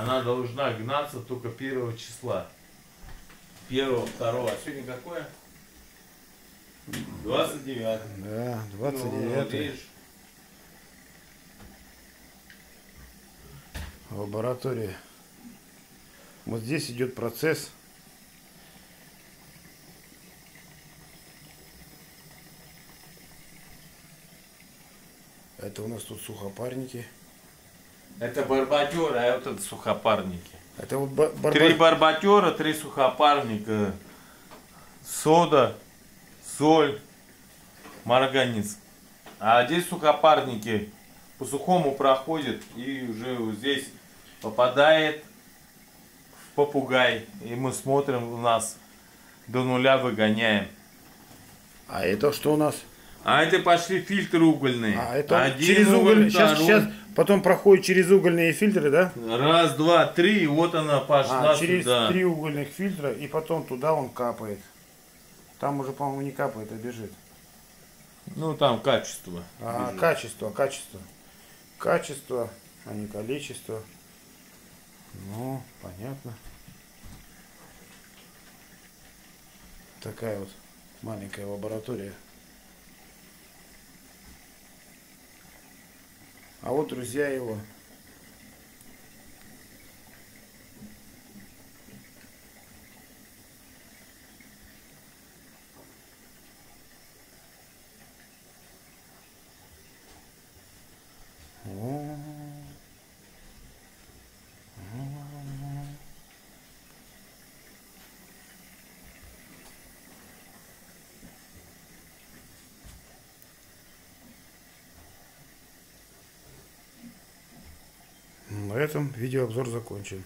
Она должна гнаться только первого числа. Первого, второго. А сегодня какое? 29. Да, Ну, 29 видишь, лаборатория. Вот здесь идет процесс. Это у нас тут сухопарники. Это барбатер, а это сухопарники. Это вот ба- барба- Три барбатера, три сухопарника, сода, соль, марганец. А здесь сухопарники по сухому проходят и уже вот здесь попадает в попугай. И мы смотрим у нас до нуля выгоняем. А это что у нас? А это пошли фильтры угольные. А это Один через уголь, уголь. Сейчас, сейчас потом проходит через угольные фильтры, да? Раз, два, три, и вот она пошла А, через сюда. три угольных фильтра, и потом туда он капает. Там уже, по-моему, не капает, а бежит. Ну там качество. А, бежит. качество, качество. Качество, а не количество. Ну, понятно. Такая вот маленькая лаборатория. А вот друзья его. На этом видеообзор закончен.